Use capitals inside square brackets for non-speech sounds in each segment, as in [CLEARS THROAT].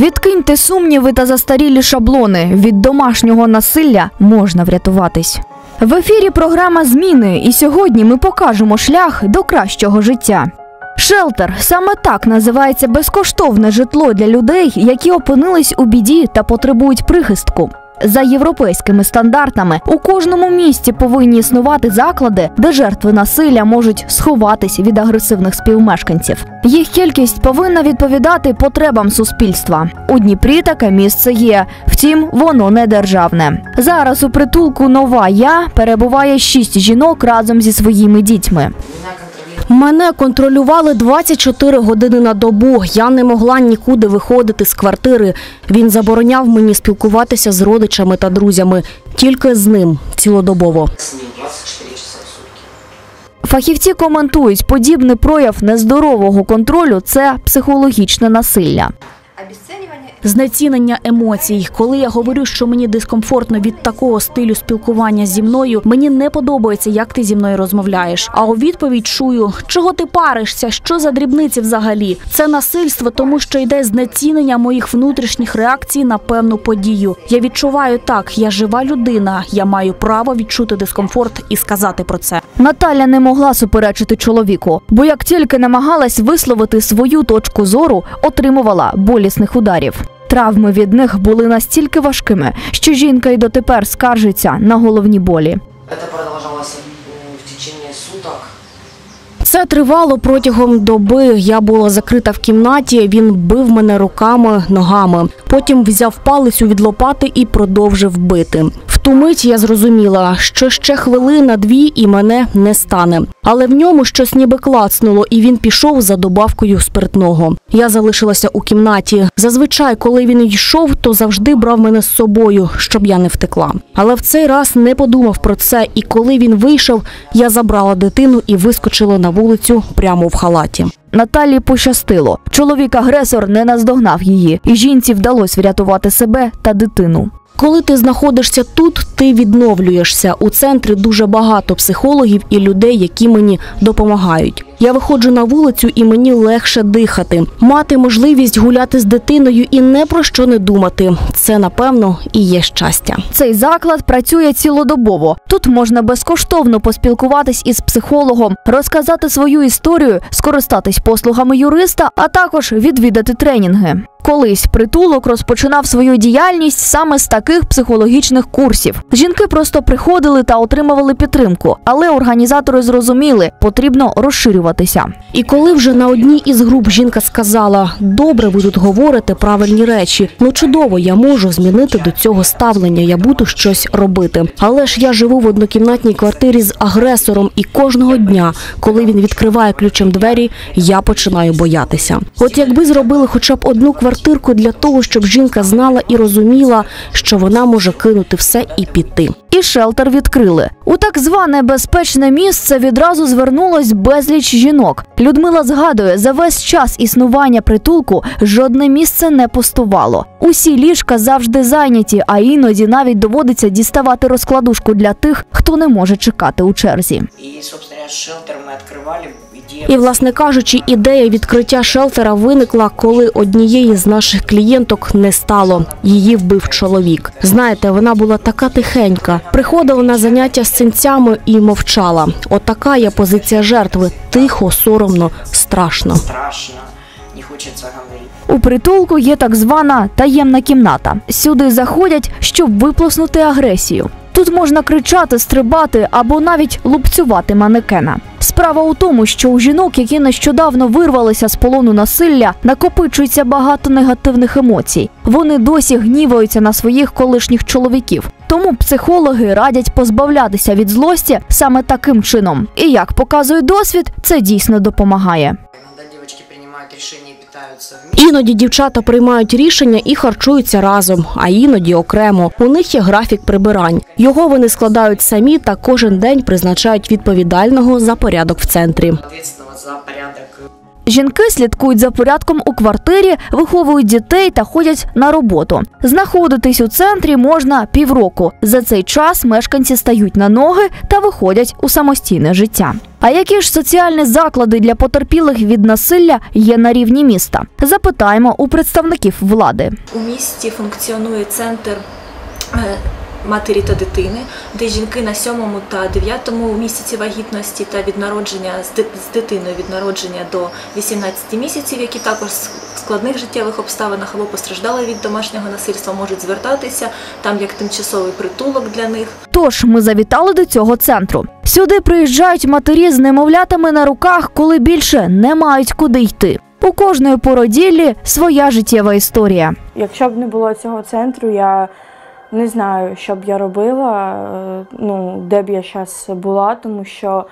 Відкиньте сумніви та застарілі шаблони. Від домашнього насилля можна врятуватись. В ефірі програма Зміни, і сьогодні ми покажемо шлях до кращого життя. Шелтер саме так називається безкоштовне житло для людей, які опинились у біді та потребують прихистку. За європейськими стандартами у кожному місті повинні існувати заклади, де жертви насилля можуть сховатись від агресивних співмешканців. Їх кількість повинна відповідати потребам суспільства. У Дніпрі таке місце є, втім, воно не державне. Зараз у притулку Нова Я перебуває шість жінок разом зі своїми дітьми. Мене контролювали 24 години на добу. Я не могла нікуди виходити з квартири. Він забороняв мені спілкуватися з родичами та друзями. Тільки з ним цілодобово. с ним 24 часа в сутки. Фахівці коментують, подібний прояв нездорового контролю це психологічне насилля. Знецінення емоцій. Коли я говорю, що мені дискомфортно від такого стилю спілкування зі мною, мені не подобається, як ти зі мною розмовляєш. А у відповідь чую, чого ти паришся, що за дрібниці взагалі. Це насильство, тому що йде знецінення моїх внутрішніх реакцій на певну подію. Я відчуваю так, я жива людина, я маю право відчути дискомфорт і сказати про це. Наталя не могла суперечити чоловіку, бо як тільки намагалась висловити свою точку зору, отримувала болісних ударів. Травми від них були настільки важкими, що жінка й дотепер скаржиться на головні болі. Это продолжалось м, в течение суток. Це тривало протягом доби. Я була закрита в кімнаті. Він бив мене руками, ногами. Потім взяв палицю від лопати і продовжив бити. Ту мить я зрозуміла, що ще хвилина дві і мене не стане. Але в ньому щось ніби клацнуло, і він пішов за добавкою спиртного. Я залишилася у кімнаті. Зазвичай, коли він йшов, то завжди брав мене з собою, щоб я не втекла. Але в цей раз не подумав про це. І коли він вийшов, я забрала дитину і вискочила на вулицю прямо в халаті. Наталі пощастило. Чоловік-агресор не наздогнав її, і жінці вдалося врятувати себе та дитину. Коли ти знаходишся тут, ти відновлюєшся. У центрі дуже багато психологів і людей, які мені допомагають. Я виходжу на вулицю і мені легше дихати. Мати можливість гуляти з дитиною і не про що не думати. Це напевно і є щастя. Цей заклад працює цілодобово. Тут можна безкоштовно поспілкуватись із психологом, розказати свою історію, скористатись послугами юриста, а також відвідати тренінги. Колись притулок розпочинав свою діяльність саме з таких психологічних курсів. Жінки просто приходили та отримували підтримку, але організатори зрозуміли, потрібно розширюватися. І коли вже на одній із груп жінка сказала: добре, ви тут говорите правильні речі. Ну чудово, я можу змінити до цього ставлення, я буду щось робити. Але ж я живу в однокімнатній квартирі з агресором, і кожного дня, коли він відкриває ключем двері, я починаю боятися. От якби зробили хоча б одну квартирку для того, щоб жінка знала і розуміла, що вона може кинути все і піти. І шелтер відкрили. У так зване безпечне місце відразу звернулось безліч жінок. Людмила згадує, за весь час існування притулку жодне місце не пустувало. Усі ліжка завжди зайняті, а іноді навіть доводиться діставати розкладушку для тих, хто не може чекати у черзі. И, собственно, шелтер мы открывали. І, власне кажучи, ідея відкриття шелтера виникла, коли однієї з наших клієнток не стало. Її вбив чоловік. Знаєте, вона була така тихенька. Приходила на заняття з синцями і мовчала. Отака є позиція жертви. Тихо, соромно, страшно. страшно, не хочется говорить. У притулку є так звана таємна кімната. Сюди заходять, щоб виплеснути агресію. Тут можна кричати, стрибати або навіть лупцювати манекена. Справа у тому, що у жінок, які нещодавно вирвалися з полону насилля, накопичується багато негативних емоцій. Вони досі гніваються на своїх колишніх чоловіків. Тому психологи радять позбавлятися від злості саме таким чином. І як показує досвід, це дійсно допомагає. Иногда девочки принимают решение и питаются вместе. Іноді дівчата приймають рішення і харчуються разом, а іноді окремо. У них є графік прибирань. Його вони складають самі та кожен день призначають відповідального за порядок в центрі. Жінки слідкують за порядком у квартирі, виховують дітей та ходять на роботу. Знаходитись у центрі можна півроку. За цей час мешканці стають на ноги та виходять у самостійне життя. А які ж соціальні заклади для потерпілих від насилля є на рівні міста? Запитаємо у представників влади. У місті функціонує центр е, матері та дитини, де жінки на сьомому та дев'ятому місяці вагітності та від народження з дитиною від народження до 18 місяців, які також в складних життєвих обставинах або постраждали від домашнього насильства, можуть звертатися там як тимчасовий притулок для них. Тож ми завітали до цього центру. Сюди приїжджають матері з немовлятами на руках, коли більше не мають куди йти. У кожної породіллі своя життєва історія. Якщо б не було цього центру, я не знаю, що б я робила, е, ну, де б я зараз була, тому що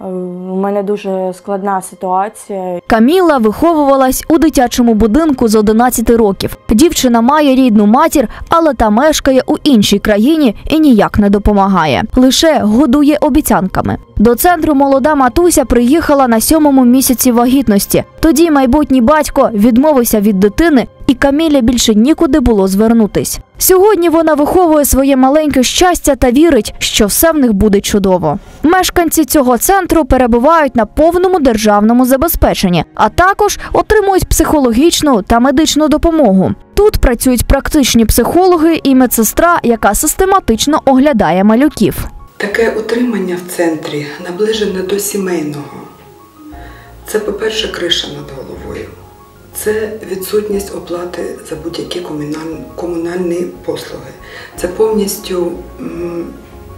е, у мене дуже складна ситуація. Каміла виховувалась у дитячому будинку з 11 років. Дівчина має рідну матір, але та мешкає у іншій країні і ніяк не допомагає. Лише годує обіцянками. До центру молода матуся приїхала на сьомому місяці вагітності. Тоді майбутній батько відмовився від дитини, і Камілі більше нікуди було звернутись. Сьогодні вона виховує своє маленьке щастя та вірить, що все в них буде чудово. Мешканці цього центру перебувають на повному державному забезпеченні, а також отримують психологічну та медичну допомогу. Тут працюють практичні психологи і медсестра, яка систематично оглядає малюків. Таке утримання в центрі наближене до сімейного. Це, по-перше, криша над головою. Це відсутність оплати за будь-які комунальні, послуги. Це повністю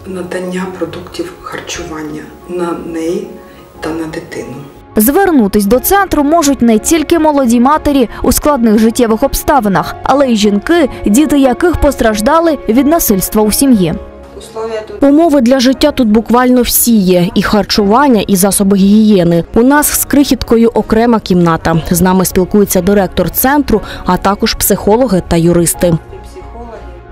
надання продуктів харчування на неї та на дитину. Звернутись до центру можуть не тільки молоді матері у складних життєвих обставинах, але й жінки, діти яких постраждали від насильства у сім'ї. Условия Умови для життя тут буквально всі є: і харчування, і засоби гігієни. У нас з крихіткою окрема кімната. З нами спілкується директор центру, а також психологи та юристи.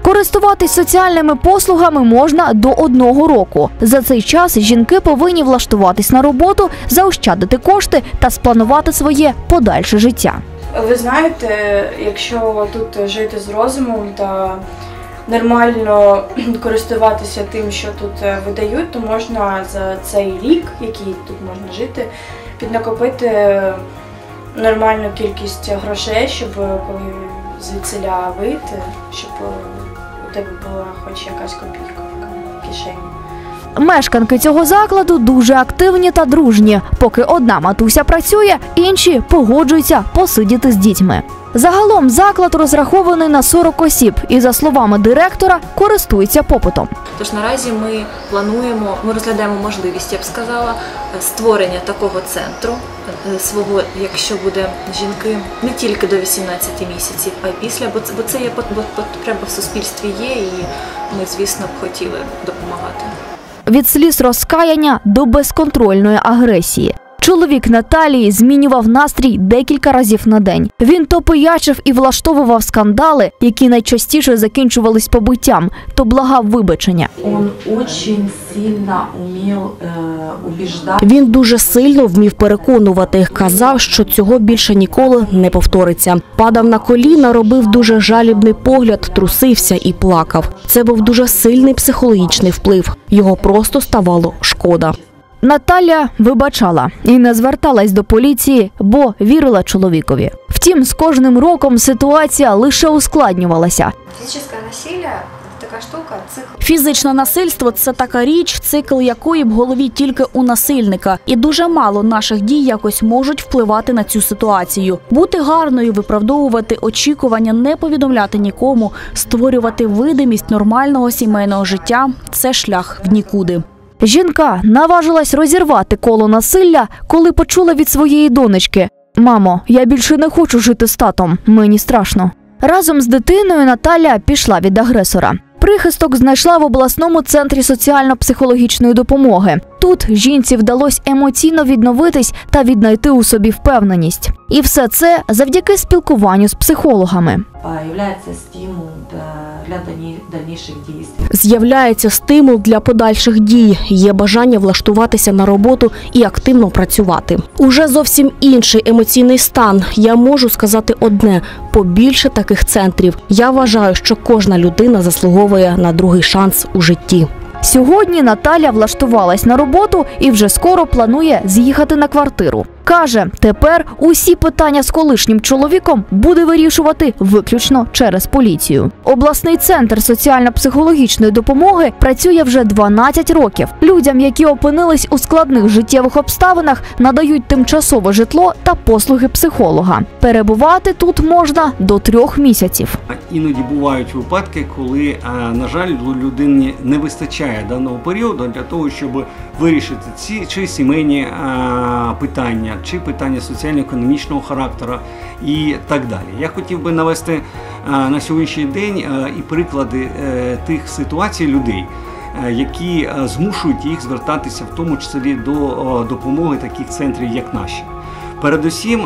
Користуватись соціальними послугами можна до одного року. За цей час жінки повинні влаштуватись на роботу, заощадити кошти та спланувати своє подальше життя. Ви знаєте, якщо тут жити з розумом та нормально [CLEARS THROAT] користуватися тим, що тут е, видають, то можна за цей рік, який тут можна жити, піднакопити нормальну кількість грошей, щоб е, звідсиля вийти, щоб е, у тебе була хоч якась копійка в кишені. Мешканки цього закладу дуже активні та дружні. Поки одна матуся працює, інші погоджуються посидіти з дітьми. Загалом заклад розрахований на 40 осіб і, за словами директора, користується попитом. Тож наразі ми плануємо, ми розглядаємо можливість, я б сказала, створення такого центру е, свого, якщо буде жінки не тільки до 18 місяців, а й після, бо це, бо це є потреба в суспільстві є, і ми, звісно, б хотіли допомагати. Від сліз розкаяння до безконтрольної агресії. Чоловік Наталії змінював настрій декілька разів на день. Він то пиячив і влаштовував скандали, які найчастіше закінчувались побиттям, то благав вибачення. Он очень сильно умел э. Він дуже сильно вмів переконувати. Казав, що цього більше ніколи не повториться. Падав на коліна, робив дуже жалібний погляд, трусився і плакав. Це був дуже сильний психологічний вплив. Його просто ставало шкода. Наталя вибачала і не зверталась до поліції, бо вірила чоловікові. Втім, з кожним роком ситуація лише ускладнювалася. Физическое насилие – это такая штука, цикл. Фізичне насильство це така річ, цикл якої в голові тільки у насильника, і дуже мало наших дій якось можуть впливати на цю ситуацію. Бути гарною, виправдовувати очікування, не повідомляти нікому, створювати видимість нормального сімейного життя це шлях в нікуди. Жінка наважилась розірвати коло насилля, коли почула від своєї донечки: Мамо, я більше не хочу жити з татом, мені страшно. Разом з дитиною Наталя пішла від агресора. Прихисток знайшла в обласному центрі соціально-психологічної допомоги. Тут жінці вдалося емоційно відновитись та віднайти у собі впевненість. І все це завдяки спілкуванню з психологами. Появляется стимул для дальнейших действий. З'являється стимул для подальших дій, є бажання влаштуватися на роботу і активно працювати. Уже зовсім інший емоційний стан. Я можу сказати одне: побільше таких центрів. Я вважаю, що кожна людина заслуговує на другий шанс у житті. Сьогодні Наталя влаштувалась на роботу і вже скоро планує з'їхати на квартиру. Каже, тепер усі питання з колишнім чоловіком буде вирішувати виключно через поліцію. Обласний центр соціально-психологічної допомоги працює вже 12 років. Людям, які опинились у складних життєвих обставинах, надають тимчасове житло та послуги психолога. Перебувати тут можна до трьох місяців. Іноді бувають випадки, коли, на жаль, людині не вистачає даного періоду для того, щоб вирішити ці чи сімейні а, питання, чи питання соціально-економічного характеру і так далі. Я хотів би навести на сьогоднішній день і приклади е, тих ситуацій людей. е, Які е, змушують їх звертатися в тому числі до допомоги таких центрів, як наші. Передусім,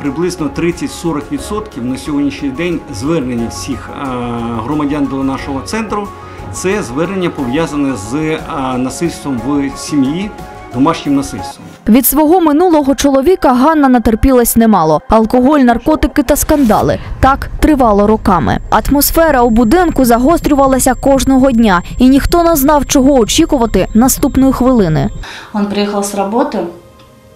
приблизно 30-40% на сьогоднішній день звернення всіх громадян до нашого центру це звернення пов'язане з насильством в сім'ї, домашнім насильством. Від свого минулого чоловіка Ганна натерпілась немало: алкоголь, наркотики та скандали. Так тривало роками. Атмосфера у будинку загострювалася кожного дня, і ніхто не знав, чого очікувати наступної хвилини. Он приїхав з работы,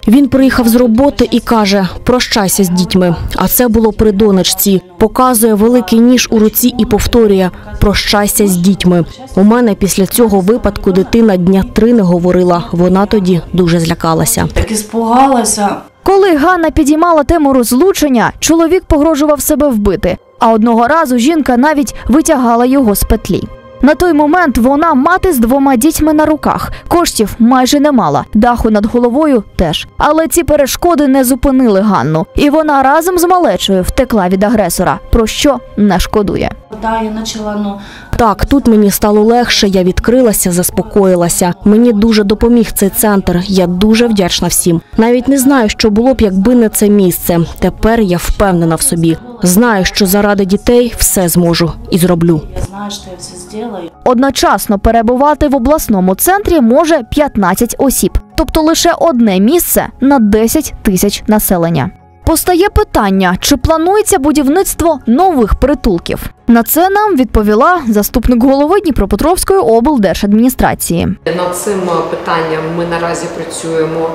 Він приїхав з роботи і каже: прощайся з дітьми. А це було при донечці. Показує великий ніж у руці і повторює: прощайся з дітьми. У мене після цього випадку дитина дня три не говорила. Вона тоді дуже злякалася. так а Коли Ганна підіймала тему розлучення, чоловік погрожував себе вбити. А одного разу жінка навіть витягала його з петлі. На той момент вона мати з двома дітьми на руках. Коштів майже не мала, даху над головою теж. Але ці перешкоди не зупинили Ганну, і вона разом з малечою втекла від агресора, про що не шкодує. Да, я почала ну, Так, тут мені стало легше, я відкрилася, заспокоїлася. Мені дуже допоміг цей центр. Я дуже вдячна всім. Навіть не знаю, що було б, якби не це місце. Тепер я впевнена в собі. Знаю, що заради дітей все зможу і зроблю. Одночасно перебувати в обласному центрі може 15 осіб, тобто лише одне місце на 10 тисяч населення. Постає питання, чи планується будівництво нових притулків. На це нам відповіла заступник голови Дніпропетровської облдержадміністрації. Над цим питанням ми наразі працюємо.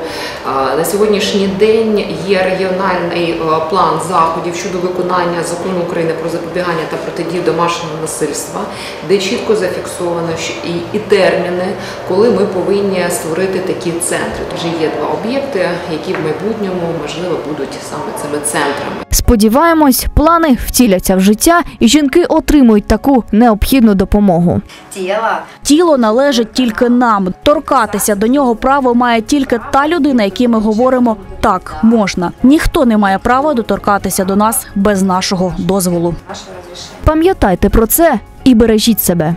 На сьогоднішній день є регіональний е, план заходів щодо виконання закону України про запобігання та протидію домашнього насильства, де чітко зафіксовано і, і терміни, коли ми повинні створити такі центри. Тож є два об'єкти, які в майбутньому можливо будуть саме цими центрами. Сподіваємось, плани втіляться в життя, і жінки отримують таку необхідну допомогу. Тело Тіло належить тільки нам. Торкатися до нього право має тільки та людина, якій ми говоримо так можна. Ніхто не має права доторкатися до нас без нашого дозволу. Пам'ятайте про це і бережіть себе.